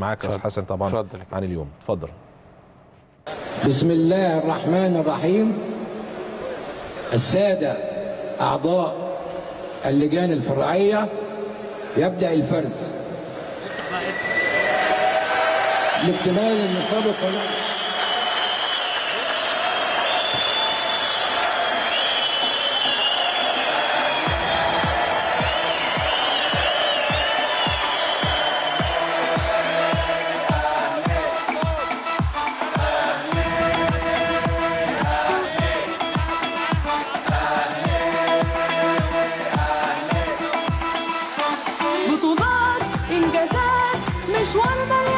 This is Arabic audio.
معاك يا أستاذ. حسن طبعا يا عن اليوم. اتفضل. بسم الله الرحمن الرحيم. السادة أعضاء اللجان الفرعية. يبدأ الفرز. لاكتمال النصاب القانوني بطولات إنجازات مشوارنا